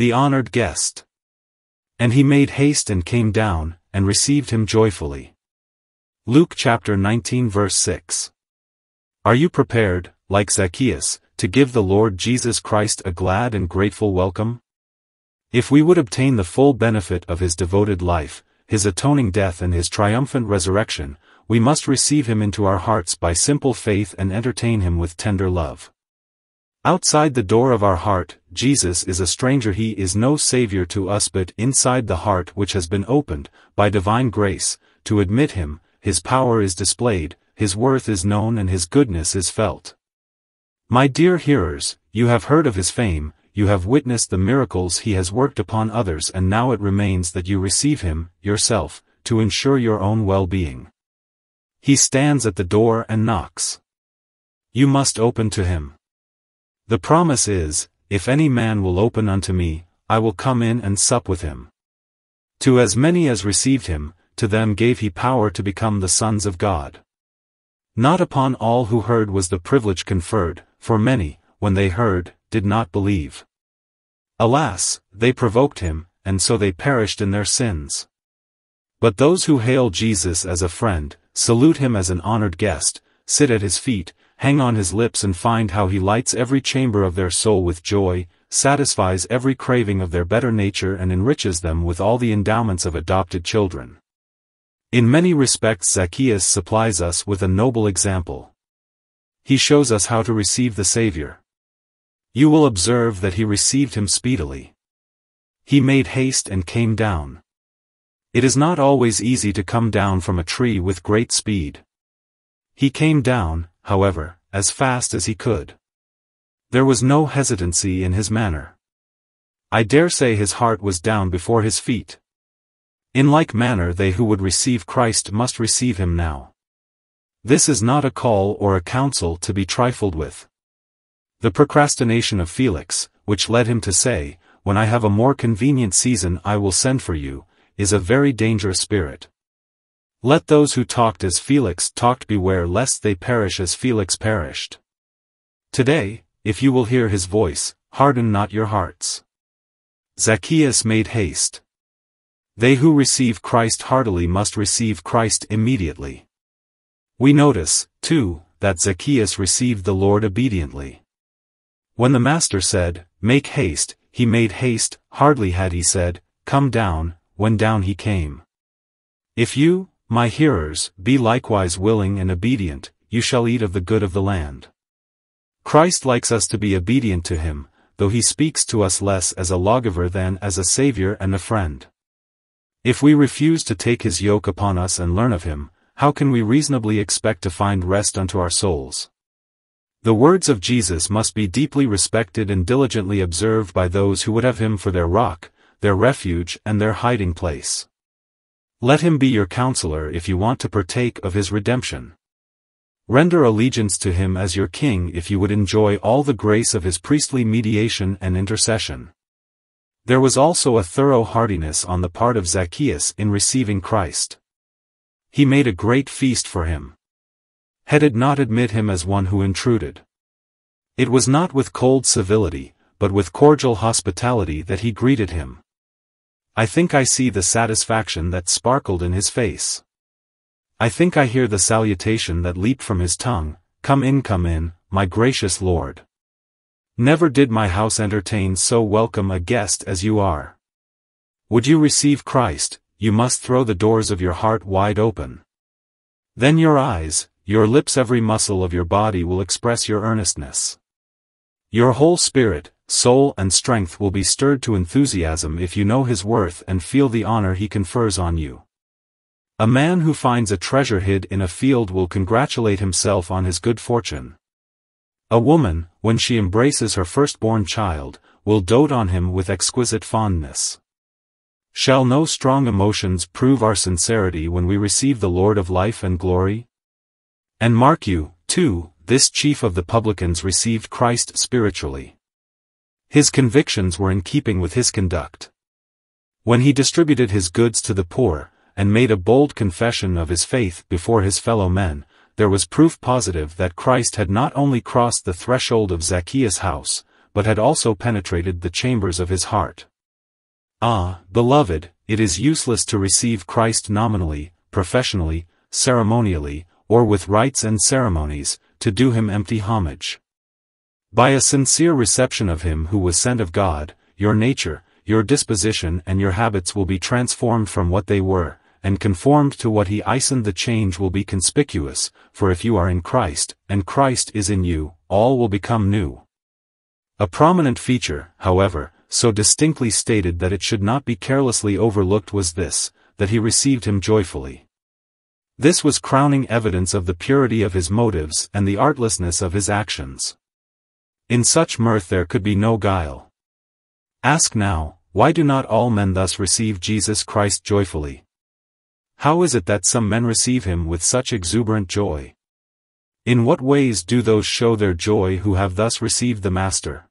the honored guest. And he made haste and came down, and received him joyfully. Luke chapter 19 verse 6. Are you prepared, like Zacchaeus, to give the Lord Jesus Christ a glad and grateful welcome? If we would obtain the full benefit of his devoted life, his atoning death and his triumphant resurrection, we must receive him into our hearts by simple faith and entertain him with tender love. Outside the door of our heart, Jesus is a stranger he is no savior to us but inside the heart which has been opened, by divine grace, to admit him, his power is displayed, his worth is known and his goodness is felt. My dear hearers, you have heard of his fame, you have witnessed the miracles he has worked upon others and now it remains that you receive him, yourself, to ensure your own well-being. He stands at the door and knocks. You must open to him. The promise is, If any man will open unto me, I will come in and sup with him. To as many as received him, to them gave he power to become the sons of God. Not upon all who heard was the privilege conferred, for many, when they heard, did not believe. Alas, they provoked him, and so they perished in their sins. But those who hail Jesus as a friend, salute him as an honored guest, sit at his feet, hang on his lips and find how he lights every chamber of their soul with joy, satisfies every craving of their better nature and enriches them with all the endowments of adopted children. In many respects Zacchaeus supplies us with a noble example. He shows us how to receive the Savior. You will observe that he received him speedily. He made haste and came down. It is not always easy to come down from a tree with great speed. He came down, however, as fast as he could. There was no hesitancy in his manner. I dare say his heart was down before his feet. In like manner they who would receive Christ must receive him now. This is not a call or a counsel to be trifled with. The procrastination of Felix, which led him to say, When I have a more convenient season I will send for you, is a very dangerous spirit. Let those who talked as Felix talked beware lest they perish as Felix perished. Today, if you will hear his voice, harden not your hearts. Zacchaeus made haste. They who receive Christ heartily must receive Christ immediately. We notice, too, that Zacchaeus received the Lord obediently. When the Master said, Make haste, he made haste, hardly had he said, Come down, when down he came. If you, my hearers, be likewise willing and obedient, you shall eat of the good of the land. Christ likes us to be obedient to him, though he speaks to us less as a lawgiver than as a Savior and a friend. If we refuse to take his yoke upon us and learn of him, how can we reasonably expect to find rest unto our souls? The words of Jesus must be deeply respected and diligently observed by those who would have him for their rock, their refuge and their hiding place. Let him be your counselor if you want to partake of his redemption. Render allegiance to him as your king if you would enjoy all the grace of his priestly mediation and intercession. There was also a thorough heartiness on the part of Zacchaeus in receiving Christ. He made a great feast for him. Headed not admit him as one who intruded. It was not with cold civility, but with cordial hospitality that he greeted him. I think I see the satisfaction that sparkled in his face. I think I hear the salutation that leaped from his tongue, Come in come in, my gracious Lord. Never did my house entertain so welcome a guest as you are. Would you receive Christ, you must throw the doors of your heart wide open. Then your eyes, your lips every muscle of your body will express your earnestness. Your whole spirit, soul and strength will be stirred to enthusiasm if you know his worth and feel the honor he confers on you. A man who finds a treasure hid in a field will congratulate himself on his good fortune. A woman, when she embraces her firstborn child, will dote on him with exquisite fondness. Shall no strong emotions prove our sincerity when we receive the Lord of life and glory? And mark you, too, this chief of the publicans received Christ spiritually. His convictions were in keeping with his conduct. When he distributed his goods to the poor, and made a bold confession of his faith before his fellow men, there was proof positive that Christ had not only crossed the threshold of Zacchaeus' house, but had also penetrated the chambers of his heart. Ah, beloved, it is useless to receive Christ nominally, professionally, ceremonially, or with rites and ceremonies, to do him empty homage. By a sincere reception of him who was sent of God, your nature, your disposition and your habits will be transformed from what they were, and conformed to what he is and the change will be conspicuous, for if you are in Christ, and Christ is in you, all will become new. A prominent feature, however, so distinctly stated that it should not be carelessly overlooked was this, that he received him joyfully. This was crowning evidence of the purity of his motives and the artlessness of his actions. In such mirth there could be no guile. Ask now, why do not all men thus receive Jesus Christ joyfully? How is it that some men receive him with such exuberant joy? In what ways do those show their joy who have thus received the Master?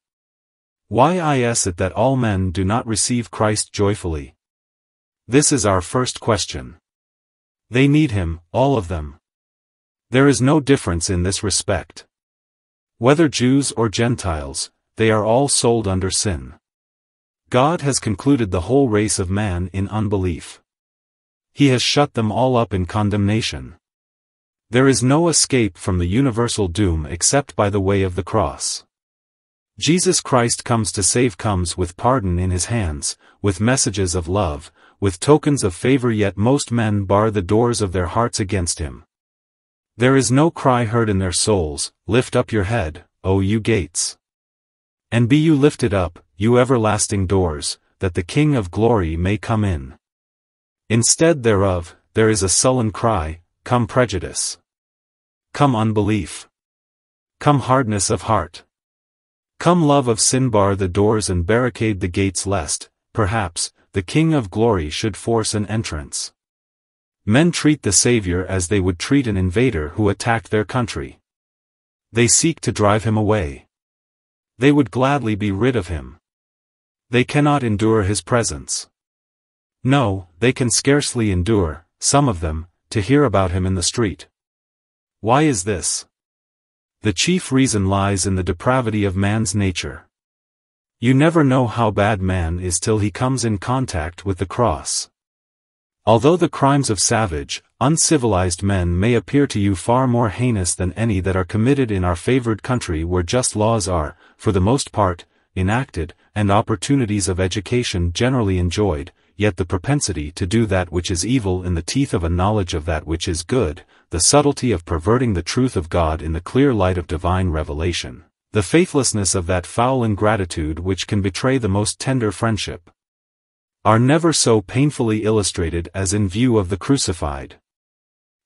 Why is it that all men do not receive Christ joyfully? This is our first question. They need him, all of them. There is no difference in this respect. Whether Jews or Gentiles, they are all sold under sin. God has concluded the whole race of man in unbelief. He has shut them all up in condemnation. There is no escape from the universal doom except by the way of the cross. Jesus Christ comes to save comes with pardon in his hands, with messages of love, with tokens of favor yet most men bar the doors of their hearts against him. There is no cry heard in their souls, lift up your head, O you gates. And be you lifted up, you everlasting doors, that the King of glory may come in. Instead thereof, there is a sullen cry, come prejudice. Come unbelief. Come hardness of heart. Come love of sin bar the doors and barricade the gates lest, perhaps, the King of glory should force an entrance. Men treat the Savior as they would treat an invader who attacked their country. They seek to drive him away. They would gladly be rid of him. They cannot endure his presence. No, they can scarcely endure, some of them, to hear about him in the street. Why is this? The chief reason lies in the depravity of man's nature. You never know how bad man is till he comes in contact with the cross. Although the crimes of savage, uncivilized men may appear to you far more heinous than any that are committed in our favored country where just laws are, for the most part, enacted, and opportunities of education generally enjoyed, yet the propensity to do that which is evil in the teeth of a knowledge of that which is good, the subtlety of perverting the truth of God in the clear light of divine revelation, the faithlessness of that foul ingratitude which can betray the most tender friendship, are never so painfully illustrated as in view of the crucified.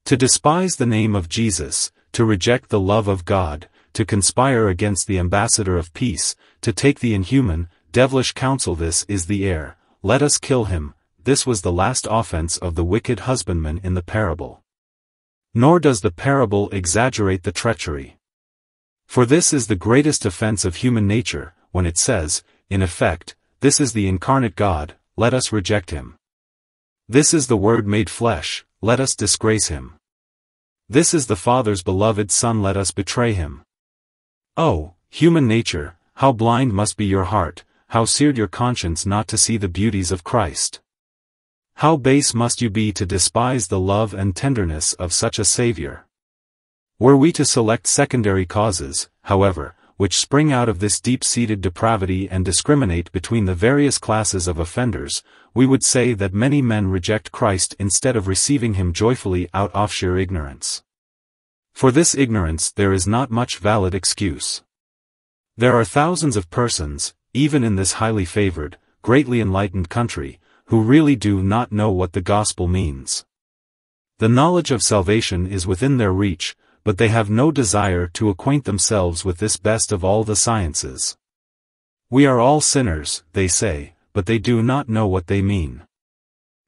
To despise the name of Jesus, to reject the love of God, to conspire against the ambassador of peace, to take the inhuman, devilish counsel this is the air, let us kill him, this was the last offense of the wicked husbandman in the parable. Nor does the parable exaggerate the treachery. For this is the greatest offense of human nature, when it says, in effect, this is the incarnate God, let us reject him. This is the Word made flesh, let us disgrace him. This is the Father's beloved Son let us betray him. Oh, human nature, how blind must be your heart, how seared your conscience not to see the beauties of Christ. How base must you be to despise the love and tenderness of such a Savior. Were we to select secondary causes, however, which spring out of this deep-seated depravity and discriminate between the various classes of offenders, we would say that many men reject Christ instead of receiving him joyfully out of sheer ignorance. For this ignorance there is not much valid excuse. There are thousands of persons, even in this highly favored, greatly enlightened country, who really do not know what the gospel means. The knowledge of salvation is within their reach, but they have no desire to acquaint themselves with this best of all the sciences. We are all sinners, they say, but they do not know what they mean.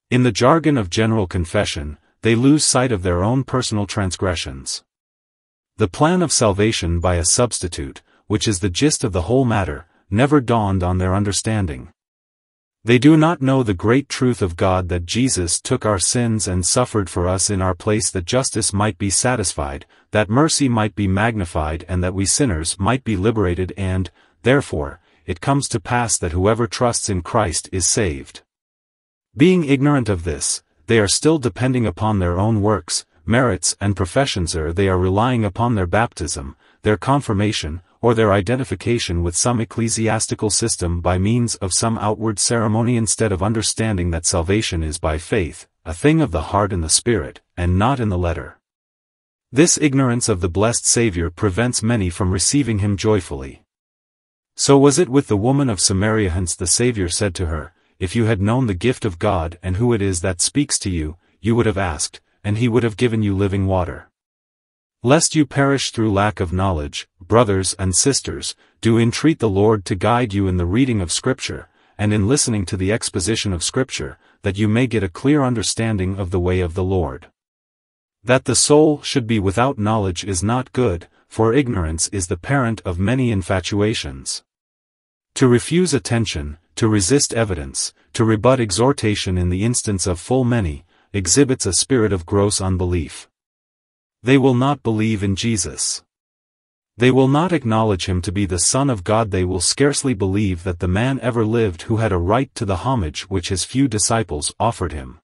In the jargon of general confession, they lose sight of their own personal transgressions. The plan of salvation by a substitute, which is the gist of the whole matter, never dawned on their understanding. They do not know the great truth of God that Jesus took our sins and suffered for us in our place that justice might be satisfied, that mercy might be magnified and that we sinners might be liberated and, therefore, it comes to pass that whoever trusts in Christ is saved. Being ignorant of this, they are still depending upon their own works, merits and professions or they are relying upon their baptism, their confirmation, or their identification with some ecclesiastical system by means of some outward ceremony instead of understanding that salvation is by faith, a thing of the heart and the spirit, and not in the letter. This ignorance of the blessed Saviour prevents many from receiving him joyfully. So was it with the woman of Samaria hence the Saviour said to her, If you had known the gift of God and who it is that speaks to you, you would have asked, and he would have given you living water. Lest you perish through lack of knowledge, brothers and sisters, do entreat the Lord to guide you in the reading of Scripture, and in listening to the exposition of Scripture, that you may get a clear understanding of the way of the Lord. That the soul should be without knowledge is not good, for ignorance is the parent of many infatuations. To refuse attention, to resist evidence, to rebut exhortation in the instance of full many, exhibits a spirit of gross unbelief. They will not believe in Jesus. They will not acknowledge him to be the Son of God they will scarcely believe that the man ever lived who had a right to the homage which his few disciples offered him.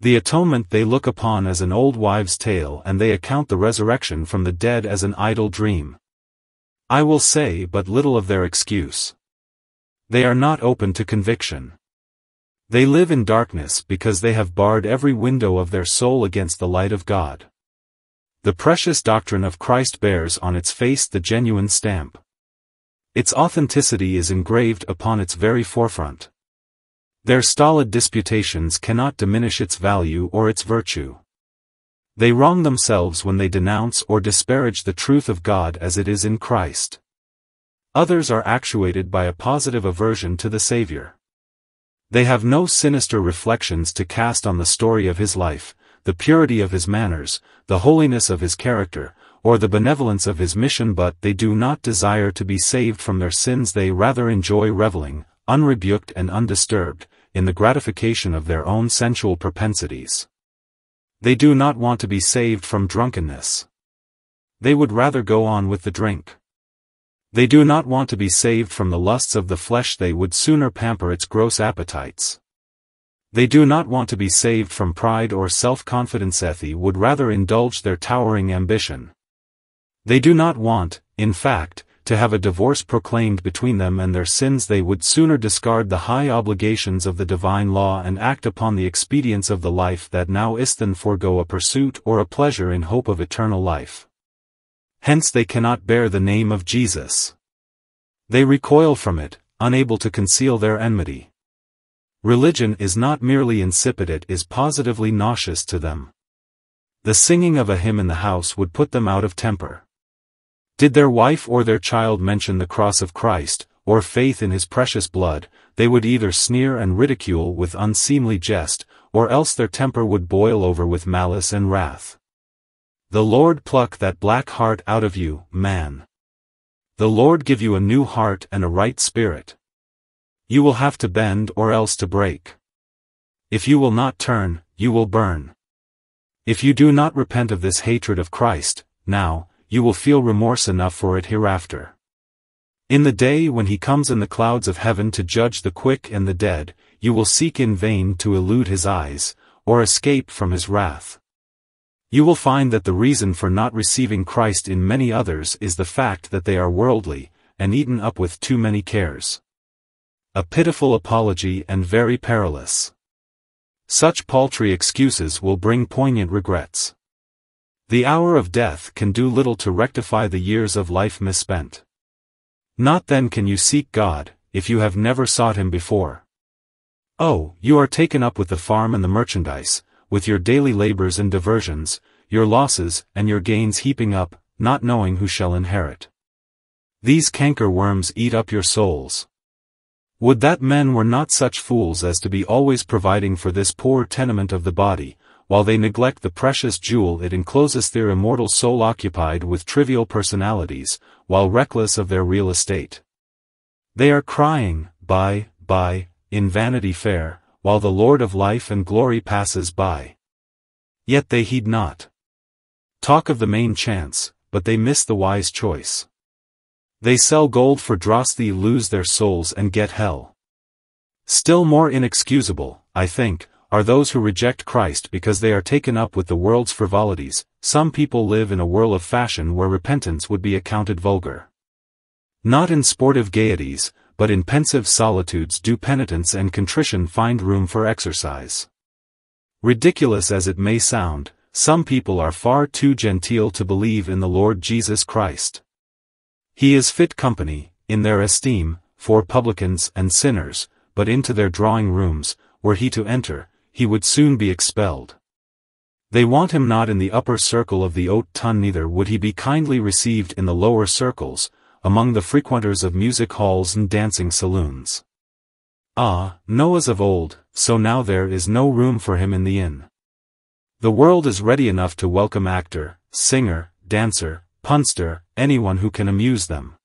The atonement they look upon as an old wives' tale and they account the resurrection from the dead as an idle dream. I will say but little of their excuse. They are not open to conviction. They live in darkness because they have barred every window of their soul against the light of God. The precious doctrine of Christ bears on its face the genuine stamp. Its authenticity is engraved upon its very forefront. Their stolid disputations cannot diminish its value or its virtue. They wrong themselves when they denounce or disparage the truth of God as it is in Christ. Others are actuated by a positive aversion to the Savior. They have no sinister reflections to cast on the story of his life, the purity of his manners, the holiness of his character, or the benevolence of his mission but they do not desire to be saved from their sins they rather enjoy reveling, unrebuked and undisturbed, in the gratification of their own sensual propensities. They do not want to be saved from drunkenness. They would rather go on with the drink. They do not want to be saved from the lusts of the flesh they would sooner pamper its gross appetites. They do not want to be saved from pride or self-confidence they would rather indulge their towering ambition. They do not want, in fact, to have a divorce proclaimed between them and their sins they would sooner discard the high obligations of the divine law and act upon the expedients of the life that now is than forego a pursuit or a pleasure in hope of eternal life. Hence they cannot bear the name of Jesus. They recoil from it, unable to conceal their enmity. Religion is not merely insipid it is positively nauseous to them. The singing of a hymn in the house would put them out of temper. Did their wife or their child mention the cross of Christ, or faith in his precious blood, they would either sneer and ridicule with unseemly jest, or else their temper would boil over with malice and wrath. The Lord pluck that black heart out of you, man. The Lord give you a new heart and a right spirit. You will have to bend or else to break. If you will not turn, you will burn. If you do not repent of this hatred of Christ, now, you will feel remorse enough for it hereafter. In the day when he comes in the clouds of heaven to judge the quick and the dead, you will seek in vain to elude his eyes, or escape from his wrath. You will find that the reason for not receiving Christ in many others is the fact that they are worldly, and eaten up with too many cares. A pitiful apology and very perilous. Such paltry excuses will bring poignant regrets. The hour of death can do little to rectify the years of life misspent. Not then can you seek God, if you have never sought Him before. Oh, you are taken up with the farm and the merchandise, with your daily labors and diversions, your losses and your gains heaping up, not knowing who shall inherit. These canker worms eat up your souls. Would that men were not such fools as to be always providing for this poor tenement of the body, while they neglect the precious jewel it encloses their immortal soul occupied with trivial personalities, while reckless of their real estate. They are crying, Buy, buy, in Vanity Fair, while the Lord of life and glory passes by. Yet they heed not. Talk of the main chance, but they miss the wise choice. They sell gold for dross they lose their souls and get hell. Still more inexcusable, I think, are those who reject Christ because they are taken up with the world's frivolities. Some people live in a whirl of fashion where repentance would be accounted vulgar. Not in sportive gaieties, but in pensive solitudes do penitence and contrition find room for exercise. Ridiculous as it may sound, some people are far too genteel to believe in the Lord Jesus Christ. He is fit company, in their esteem, for publicans and sinners, but into their drawing rooms, were he to enter, he would soon be expelled. They want him not in the upper circle of the haute ton neither would he be kindly received in the lower circles, among the frequenters of music halls and dancing saloons. Ah, Noah's of old, so now there is no room for him in the inn. The world is ready enough to welcome actor, singer, dancer, punster, anyone who can amuse them.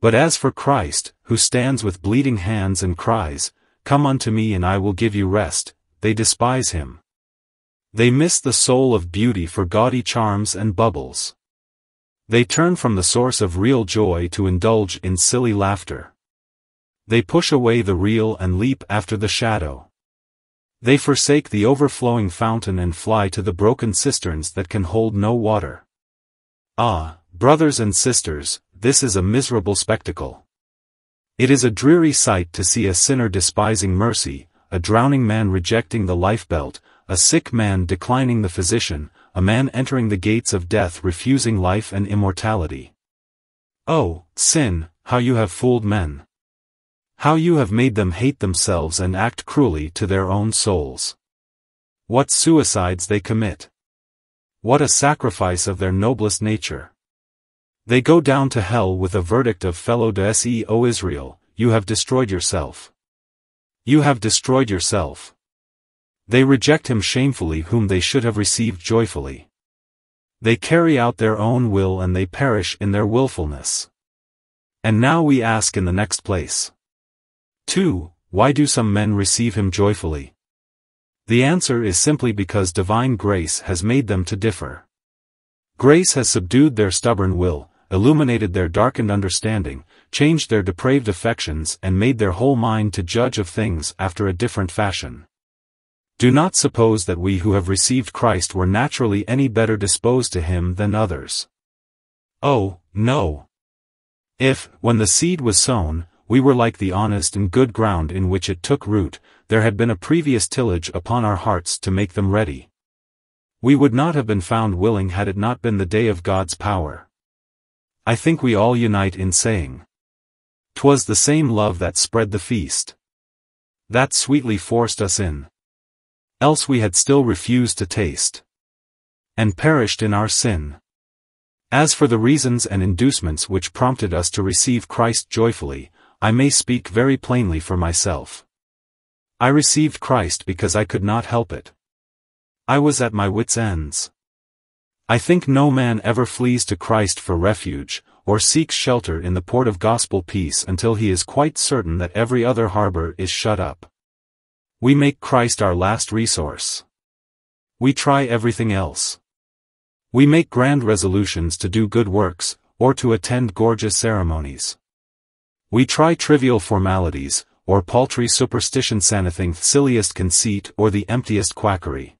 But as for Christ, who stands with bleeding hands and cries, Come unto me and I will give you rest, they despise him. They miss the soul of beauty for gaudy charms and bubbles. They turn from the source of real joy to indulge in silly laughter. They push away the real and leap after the shadow. They forsake the overflowing fountain and fly to the broken cisterns that can hold no water. Ah, brothers and sisters, this is a miserable spectacle. It is a dreary sight to see a sinner despising mercy, a drowning man rejecting the lifebelt, a sick man declining the physician, a man entering the gates of death refusing life and immortality. Oh, sin, how you have fooled men. How you have made them hate themselves and act cruelly to their own souls. What suicides they commit. What a sacrifice of their noblest nature. They go down to hell with a verdict of felo de se o Israel, you have destroyed yourself. You have destroyed yourself. They reject him shamefully whom they should have received joyfully. They carry out their own will and they perish in their willfulness. And now we ask in the next place. 2. Why do some men receive him joyfully? The answer is simply because divine grace has made them to differ. Grace has subdued their stubborn will, illuminated their darkened understanding, changed their depraved affections and made their whole mind to judge of things after a different fashion. Do not suppose that we who have received Christ were naturally any better disposed to him than others. Oh, no. If, when the seed was sown, we were like the honest and good ground in which it took root, there had been a previous tillage upon our hearts to make them ready. We would not have been found willing had it not been the day of God's power. I think we all unite in saying. 'Twas the same love that spread the feast. That sweetly forced us in else we had still refused to taste. And perished in our sin. As for the reasons and inducements which prompted us to receive Christ joyfully, I may speak very plainly for myself. I received Christ because I could not help it. I was at my wits' ends. I think no man ever flees to Christ for refuge, or seeks shelter in the port of gospel peace until he is quite certain that every other harbor is shut up. We make Christ our last resource. We try everything else. We make grand resolutions to do good works, or to attend gorgeous ceremonies. We try trivial formalities, or paltry superstition anything silliest conceit or the emptiest quackery.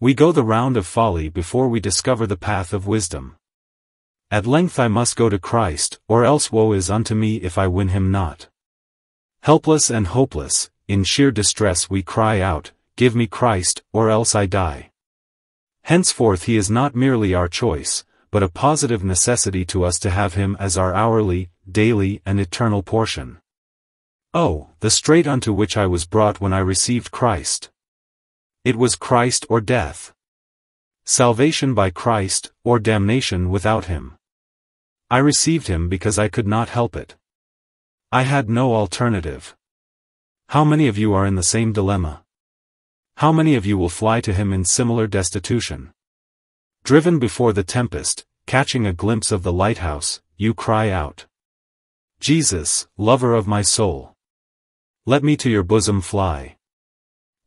We go the round of folly before we discover the path of wisdom. At length I must go to Christ, or else woe is unto me if I win him not. Helpless and hopeless, in sheer distress we cry out, Give me Christ, or else I die. Henceforth he is not merely our choice, but a positive necessity to us to have him as our hourly, daily and eternal portion. Oh, the strait unto which I was brought when I received Christ. It was Christ or death. Salvation by Christ, or damnation without him. I received him because I could not help it. I had no alternative. How many of you are in the same dilemma? How many of you will fly to him in similar destitution? Driven before the tempest, catching a glimpse of the lighthouse, you cry out. Jesus, lover of my soul. Let me to your bosom fly.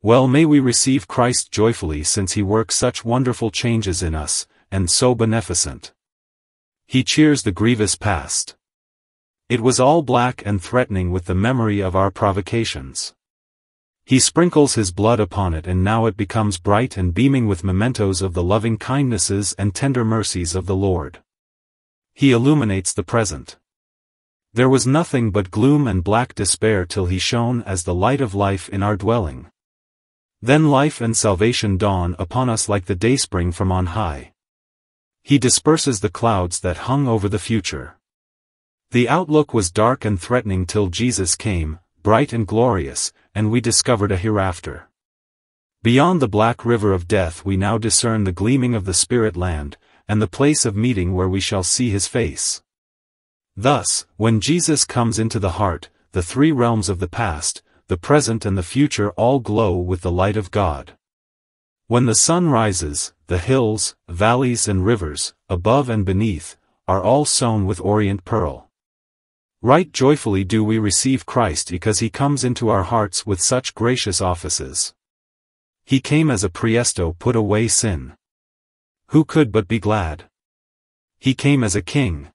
Well may we receive Christ joyfully since he works such wonderful changes in us, and so beneficent. He cheers the grievous past. It was all black and threatening with the memory of our provocations. He sprinkles his blood upon it and now it becomes bright and beaming with mementos of the loving kindnesses and tender mercies of the Lord. He illuminates the present. There was nothing but gloom and black despair till he shone as the light of life in our dwelling. Then life and salvation dawn upon us like the dayspring from on high. He disperses the clouds that hung over the future. The outlook was dark and threatening till Jesus came, bright and glorious, and we discovered a hereafter. Beyond the black river of death we now discern the gleaming of the spirit land, and the place of meeting where we shall see his face. Thus, when Jesus comes into the heart, the three realms of the past, the present and the future all glow with the light of God. When the sun rises, the hills, valleys and rivers, above and beneath, are all sown with orient pearl. Right joyfully do we receive Christ because he comes into our hearts with such gracious offices. He came as a Priesto put away sin. Who could but be glad? He came as a king.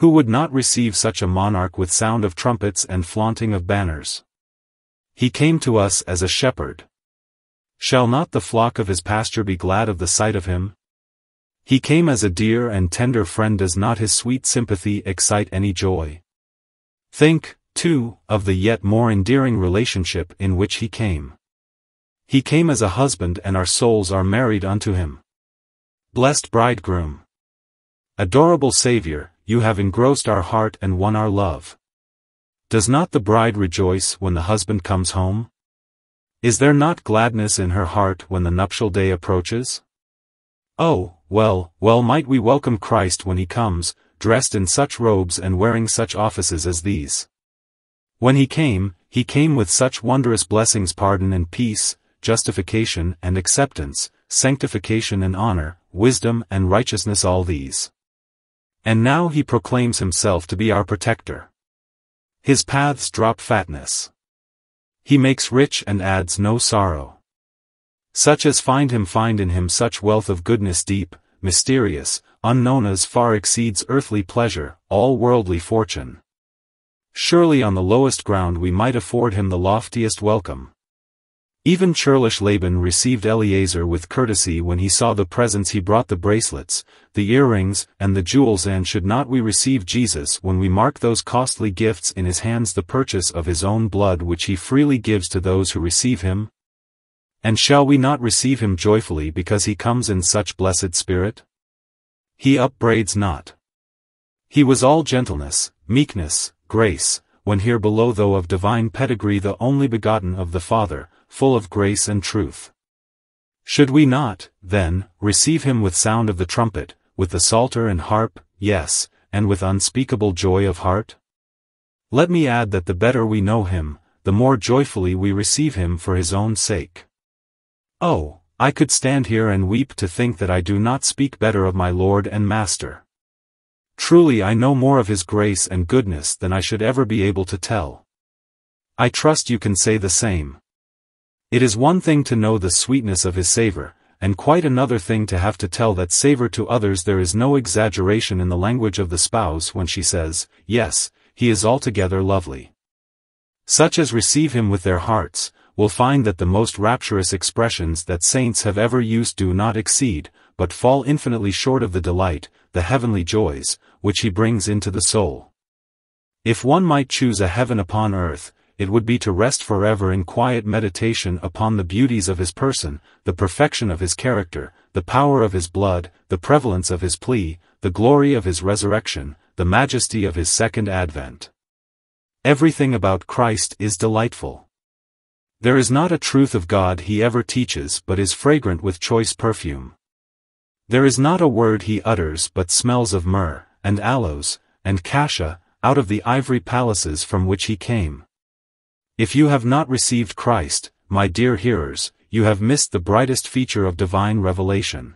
Who would not receive such a monarch with sound of trumpets and flaunting of banners? He came to us as a shepherd. Shall not the flock of his pasture be glad of the sight of him? He came as a dear and tender friend does not his sweet sympathy excite any joy? Think, too, of the yet more endearing relationship in which he came. He came as a husband and our souls are married unto him. Blessed bridegroom. Adorable Savior, you have engrossed our heart and won our love. Does not the bride rejoice when the husband comes home? Is there not gladness in her heart when the nuptial day approaches? Oh, well, well might we welcome Christ when he comes, dressed in such robes and wearing such offices as these. When he came, he came with such wondrous blessings pardon and peace, justification and acceptance, sanctification and honor, wisdom and righteousness all these. And now he proclaims himself to be our protector. His paths drop fatness. He makes rich and adds no sorrow. Such as find him find in him such wealth of goodness deep, mysterious, unknown as far exceeds earthly pleasure, all worldly fortune. Surely on the lowest ground we might afford him the loftiest welcome. Even churlish Laban received Eliezer with courtesy when he saw the presents he brought the bracelets, the earrings, and the jewels and should not we receive Jesus when we mark those costly gifts in his hands the purchase of his own blood which he freely gives to those who receive him? And shall we not receive him joyfully because he comes in such blessed spirit? He upbraids not. He was all gentleness, meekness, grace, when here below though of divine pedigree the only begotten of the Father, full of grace and truth. Should we not, then, receive him with sound of the trumpet, with the psalter and harp, yes, and with unspeakable joy of heart? Let me add that the better we know him, the more joyfully we receive him for his own sake. Oh, I could stand here and weep to think that I do not speak better of my Lord and Master. Truly I know more of His grace and goodness than I should ever be able to tell. I trust you can say the same. It is one thing to know the sweetness of His savor, and quite another thing to have to tell that savor to others there is no exaggeration in the language of the spouse when she says, yes, he is altogether lovely. Such as receive him with their hearts, will find that the most rapturous expressions that saints have ever used do not exceed, but fall infinitely short of the delight, the heavenly joys, which he brings into the soul. If one might choose a heaven upon earth, it would be to rest forever in quiet meditation upon the beauties of his person, the perfection of his character, the power of his blood, the prevalence of his plea, the glory of his resurrection, the majesty of his second advent. Everything about Christ is delightful. There is not a truth of God he ever teaches but is fragrant with choice perfume. There is not a word he utters but smells of myrrh, and aloes, and cassia, out of the ivory palaces from which he came. If you have not received Christ, my dear hearers, you have missed the brightest feature of divine revelation.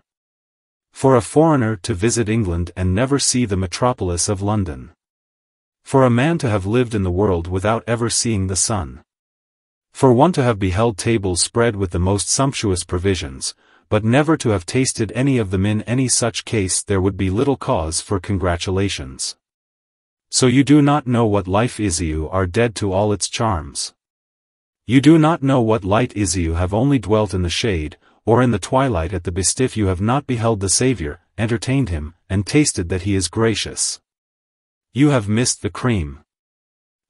For a foreigner to visit England and never see the metropolis of London. For a man to have lived in the world without ever seeing the sun. For one to have beheld tables spread with the most sumptuous provisions, but never to have tasted any of them in any such case there would be little cause for congratulations. So you do not know what life is you are dead to all its charms. You do not know what light is you have only dwelt in the shade, or in the twilight at the bestiff you have not beheld the Saviour, entertained him, and tasted that he is gracious. You have missed the cream.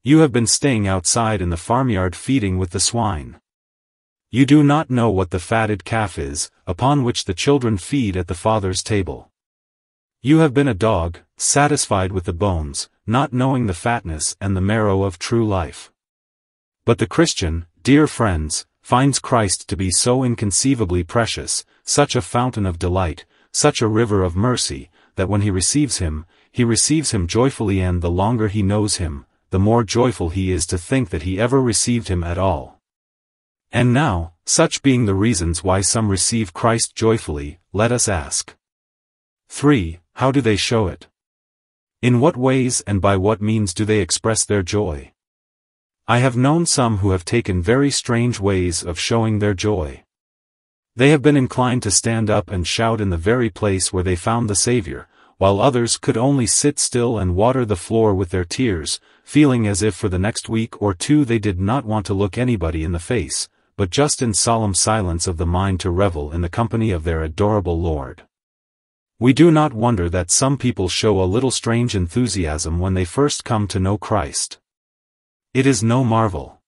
You have been staying outside in the farmyard feeding with the swine. You do not know what the fatted calf is, upon which the children feed at the Father's table. You have been a dog, satisfied with the bones, not knowing the fatness and the marrow of true life. But the Christian, dear friends, finds Christ to be so inconceivably precious, such a fountain of delight, such a river of mercy, that when he receives him, he receives him joyfully and the longer he knows him, the more joyful he is to think that he ever received him at all. And now, such being the reasons why some receive Christ joyfully, let us ask. 3. How do they show it? In what ways and by what means do they express their joy? I have known some who have taken very strange ways of showing their joy. They have been inclined to stand up and shout in the very place where they found the Savior, while others could only sit still and water the floor with their tears, feeling as if for the next week or two they did not want to look anybody in the face, but just in solemn silence of the mind to revel in the company of their adorable Lord. We do not wonder that some people show a little strange enthusiasm when they first come to know Christ. It is no marvel.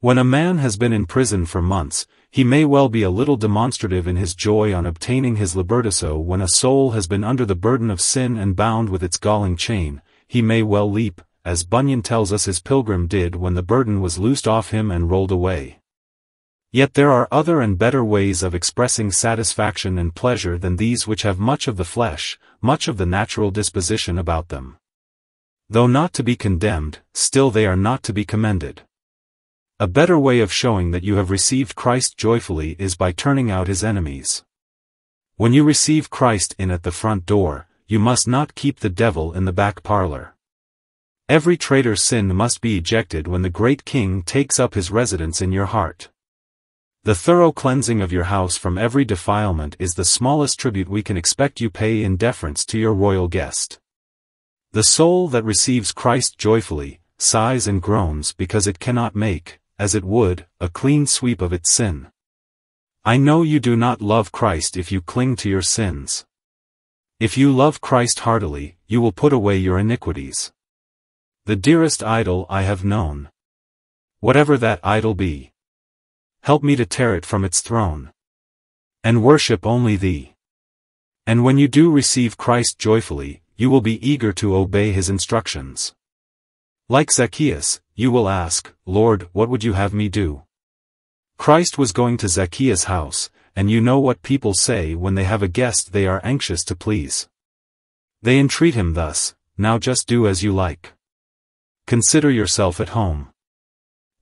When a man has been in prison for months, he may well be a little demonstrative in his joy on obtaining his libertaso when a soul has been under the burden of sin and bound with its galling chain, he may well leap, as Bunyan tells us his pilgrim did when the burden was loosed off him and rolled away. Yet there are other and better ways of expressing satisfaction and pleasure than these which have much of the flesh, much of the natural disposition about them. Though not to be condemned, still they are not to be commended. A better way of showing that you have received Christ joyfully is by turning out his enemies. When you receive Christ in at the front door, you must not keep the devil in the back parlor. Every traitor's sin must be ejected when the great king takes up his residence in your heart. The thorough cleansing of your house from every defilement is the smallest tribute we can expect you pay in deference to your royal guest. The soul that receives Christ joyfully, sighs and groans because it cannot make, as it would, a clean sweep of its sin. I know you do not love Christ if you cling to your sins. If you love Christ heartily, you will put away your iniquities. The dearest idol I have known. Whatever that idol be help me to tear it from its throne. And worship only thee. And when you do receive Christ joyfully, you will be eager to obey his instructions. Like Zacchaeus, you will ask, Lord, what would you have me do? Christ was going to Zacchaeus' house, and you know what people say when they have a guest they are anxious to please. They entreat him thus, now just do as you like. Consider yourself at home.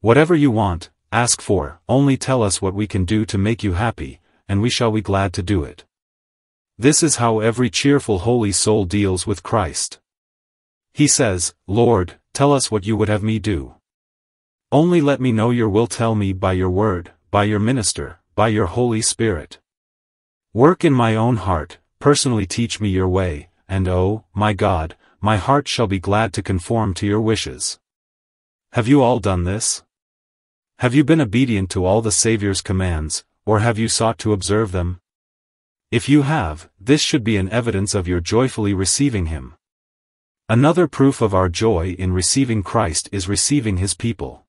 Whatever you want, Ask for, only tell us what we can do to make you happy, and we shall be glad to do it. This is how every cheerful holy soul deals with Christ. He says, Lord, tell us what you would have me do. Only let me know your will tell me by your word, by your minister, by your Holy Spirit. Work in my own heart, personally teach me your way, and oh, my God, my heart shall be glad to conform to your wishes. Have you all done this? Have you been obedient to all the Saviour's commands, or have you sought to observe them? If you have, this should be an evidence of your joyfully receiving Him. Another proof of our joy in receiving Christ is receiving His people.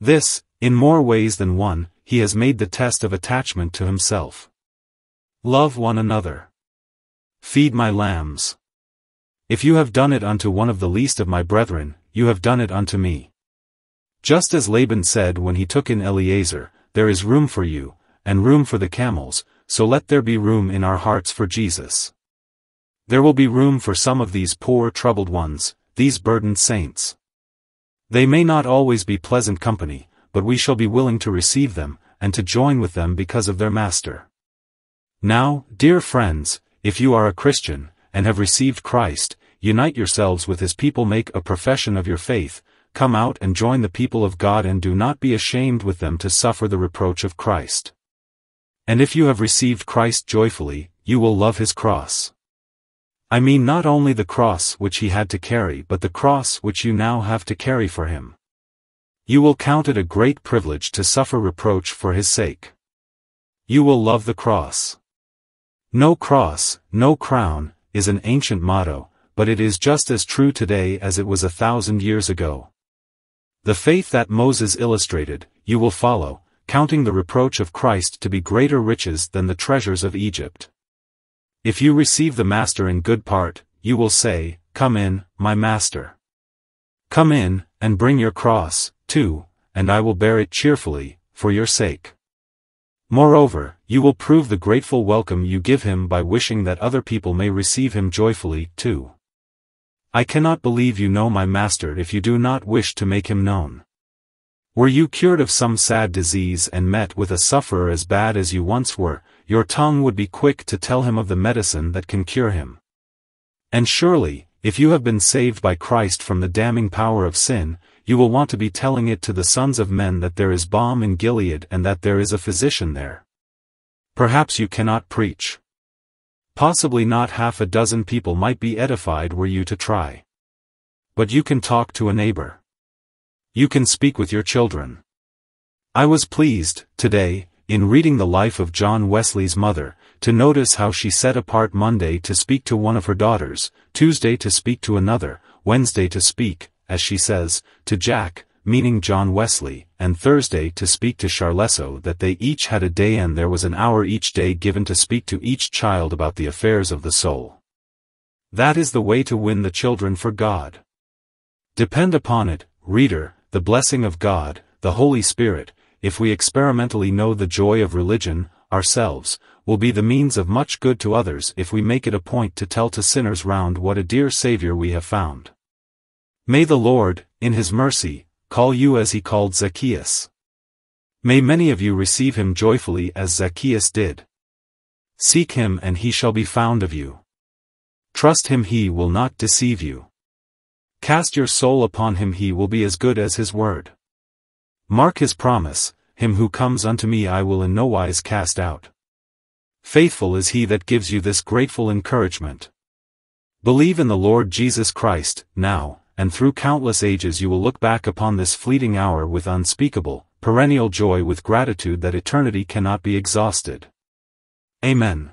This, in more ways than one, He has made the test of attachment to Himself. Love one another. Feed my lambs. If you have done it unto one of the least of my brethren, you have done it unto me. Just as Laban said when he took in Eliezer, there is room for you, and room for the camels, so let there be room in our hearts for Jesus. There will be room for some of these poor troubled ones, these burdened saints. They may not always be pleasant company, but we shall be willing to receive them, and to join with them because of their Master. Now, dear friends, if you are a Christian, and have received Christ, unite yourselves with his people make a profession of your faith, come out and join the people of God and do not be ashamed with them to suffer the reproach of Christ. And if you have received Christ joyfully, you will love his cross. I mean not only the cross which he had to carry but the cross which you now have to carry for him. You will count it a great privilege to suffer reproach for his sake. You will love the cross. No cross, no crown, is an ancient motto, but it is just as true today as it was a thousand years ago. The faith that Moses illustrated, you will follow, counting the reproach of Christ to be greater riches than the treasures of Egypt. If you receive the Master in good part, you will say, Come in, my Master. Come in, and bring your cross, too, and I will bear it cheerfully, for your sake. Moreover, you will prove the grateful welcome you give him by wishing that other people may receive him joyfully, too. I cannot believe you know my Master if you do not wish to make him known. Were you cured of some sad disease and met with a sufferer as bad as you once were, your tongue would be quick to tell him of the medicine that can cure him. And surely, if you have been saved by Christ from the damning power of sin, you will want to be telling it to the sons of men that there is balm in Gilead and that there is a physician there. Perhaps you cannot preach. Possibly not half a dozen people might be edified were you to try. But you can talk to a neighbor. You can speak with your children. I was pleased, today, in reading the life of John Wesley's mother, to notice how she set apart Monday to speak to one of her daughters, Tuesday to speak to another, Wednesday to speak, as she says, to Jack, meaning John Wesley, and Thursday to speak to Charles so that they each had a day and there was an hour each day given to speak to each child about the affairs of the soul. That is the way to win the children for God. Depend upon it, reader, the blessing of God, the Holy Spirit, if we experimentally know the joy of religion, ourselves, will be the means of much good to others if we make it a point to tell to sinners round what a dear Saviour we have found. May the Lord, in his mercy, call you as he called Zacchaeus. May many of you receive him joyfully as Zacchaeus did. Seek him and he shall be found of you. Trust him he will not deceive you. Cast your soul upon him he will be as good as his word. Mark his promise, him who comes unto me I will in no wise cast out. Faithful is he that gives you this grateful encouragement. Believe in the Lord Jesus Christ, now, and through countless ages you will look back upon this fleeting hour with unspeakable, perennial joy with gratitude that eternity cannot be exhausted. Amen.